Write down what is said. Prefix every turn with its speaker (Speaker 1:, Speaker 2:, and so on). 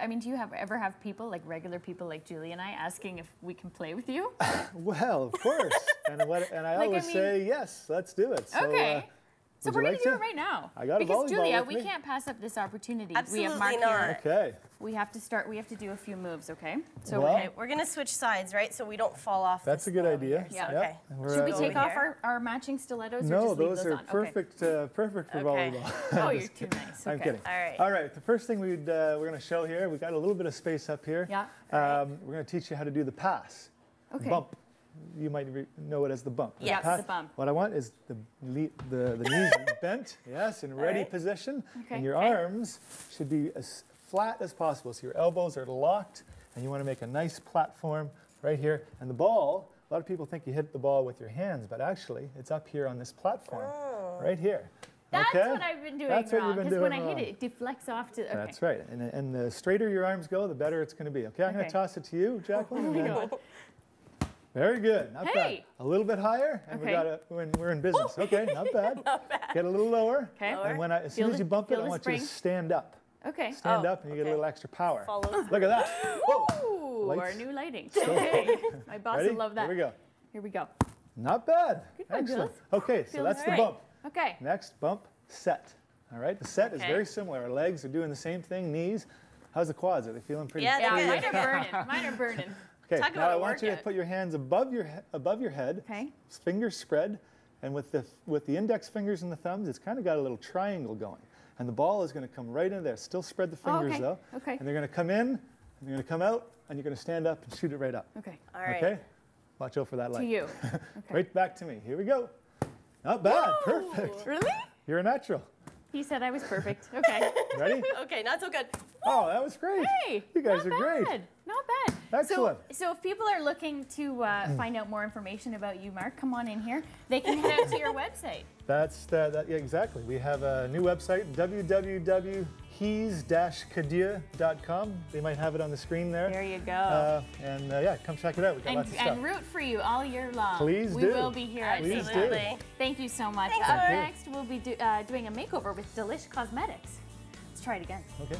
Speaker 1: I mean, do you have ever have people like regular people like Julie and I asking if we can play with you?
Speaker 2: Well, of course. and what and I
Speaker 1: Like, I
Speaker 2: always
Speaker 1: mean-
Speaker 2: say yes. Let's do it. So,
Speaker 1: okay.
Speaker 2: uh,
Speaker 1: so we're
Speaker 2: you
Speaker 1: gonna do it right now.
Speaker 2: I got a
Speaker 1: because
Speaker 2: volleyball
Speaker 1: Julia,
Speaker 2: with
Speaker 1: we can't pass up this opportunity. we
Speaker 3: Absolutely
Speaker 1: have Mark
Speaker 3: not.
Speaker 1: here.
Speaker 2: Okay.
Speaker 1: We have to start. We have to do a few moves. Okay. So
Speaker 2: Well,
Speaker 3: Okay, we're gonna switch sides, right? So we don't fall off.
Speaker 2: That's
Speaker 3: this
Speaker 2: a good idea.
Speaker 3: here. So,
Speaker 1: Yeah.
Speaker 3: Okay.
Speaker 2: We're,
Speaker 1: should we take off our, our matching stilettos or
Speaker 2: No,
Speaker 1: just leave
Speaker 2: those
Speaker 1: those
Speaker 2: are
Speaker 1: on? Okay.
Speaker 2: perfect, uh, perfect for
Speaker 3: Okay.
Speaker 2: volleyball.
Speaker 1: Oh, you're too nice. Okay.
Speaker 2: I'm kidding.
Speaker 3: All right.
Speaker 2: All right. The first thing we'd, uh, we're going to show here, we've got a little bit of space up here.
Speaker 1: Yeah.
Speaker 2: Um, we're going to teach you how to do the pass.
Speaker 1: Okay.
Speaker 2: Bump. You might re- know it as the bump.
Speaker 3: Yes.
Speaker 2: pass-
Speaker 1: the bump.
Speaker 2: What I want is the le- the, the knees bent, yes, in ready
Speaker 3: right.
Speaker 2: position,
Speaker 1: Okay.
Speaker 2: and your arms should be as flat as possible. So your elbows are locked, and you want to make a nice platform right here. And the ball, a lot of people think you hit the ball with your hands, but actually it's up here on this platform, oh. right here.
Speaker 1: Oh. That's
Speaker 2: okay?
Speaker 1: what I've been doing
Speaker 2: That's
Speaker 1: wrong. Because when I hit it, it deflects off to. Okay.
Speaker 2: That's right. And, and the straighter your arms go, the better it's going to be. Okay, I'm going to toss it to you, oh Jacqueline.
Speaker 1: Oh my God.
Speaker 2: Very good. Not bad. A little bit higher, and we
Speaker 1: Okay.
Speaker 2: got a, we're, in, business. Okay, not bad. not bad. Get a little lower.
Speaker 1: Okay.
Speaker 2: And when I, as
Speaker 1: Feel
Speaker 2: soon as you bump it, I want you to stand up.
Speaker 1: Okay.
Speaker 2: Stand
Speaker 3: Oh,
Speaker 2: up, and you get a little extra power.
Speaker 3: Follow.
Speaker 2: Look at that. Whoa.
Speaker 1: Ooh, our new lighting. Okay. My boss
Speaker 2: Ready?
Speaker 1: will love that.
Speaker 2: Here we go.
Speaker 1: Here we go.
Speaker 2: Not bad.
Speaker 1: Good
Speaker 2: Excellent.
Speaker 1: Jules.
Speaker 2: Okay, so
Speaker 1: Feels
Speaker 2: that's the
Speaker 1: great.
Speaker 2: bump.
Speaker 1: Okay.
Speaker 2: Next, bump, set. All right, the set is very similar. Our legs are doing the same thing. Knees. How's the quads? Are they feeling pretty?
Speaker 3: Yeah,
Speaker 1: Yeah, mine
Speaker 3: good.
Speaker 1: are burning. Mine are burning.
Speaker 2: Okay,
Speaker 3: Talk
Speaker 2: now
Speaker 3: about
Speaker 2: I
Speaker 3: a
Speaker 2: want you to put your hands above your above your head.
Speaker 1: Okay.
Speaker 2: Fingers spread, and with the with the index fingers and the thumbs, it's kind of got a little triangle going. And the ball is going to come right in there. Still spread the
Speaker 1: Oh,
Speaker 2: fingers
Speaker 1: okay.
Speaker 2: though.
Speaker 1: Okay.
Speaker 2: And they're going to come in, and they're going to come out, and you're going to stand up and shoot it right up.
Speaker 1: Okay.
Speaker 3: All right.
Speaker 2: Okay. Watch out for that light.
Speaker 1: To you. Okay.
Speaker 2: Right back to me. Here we go. Not bad. Perfect.
Speaker 1: Really?
Speaker 2: You're a natural.
Speaker 1: He said I was perfect. Okay.
Speaker 2: Ready?
Speaker 3: Okay, not so good.
Speaker 2: Oh, that was great.
Speaker 1: Hey,
Speaker 2: You guys
Speaker 1: not
Speaker 2: are great.
Speaker 1: bad. Not bad.
Speaker 2: Excellent.
Speaker 1: So, so if people are looking to uh, find out more information about you, Mark, come on in here. They can head out to your website.
Speaker 2: That's the, that, yeah, exactly. We have a new website, www.heese-cadieux.com. They might have it on the screen there.
Speaker 1: There you go.
Speaker 2: Uh, and uh, yeah, come check it out. We got
Speaker 1: and,
Speaker 2: lots of stuff.
Speaker 1: and root for you all year long.
Speaker 2: Please
Speaker 1: we
Speaker 2: do.
Speaker 1: will be here at
Speaker 2: do.
Speaker 3: Absolutely.
Speaker 1: Thank you so much.
Speaker 3: Thanks,
Speaker 1: Up
Speaker 3: Mark.
Speaker 1: next, we'll be do, uh, doing a makeover with Delish Cosmetics. Let's try it again.
Speaker 2: Okay.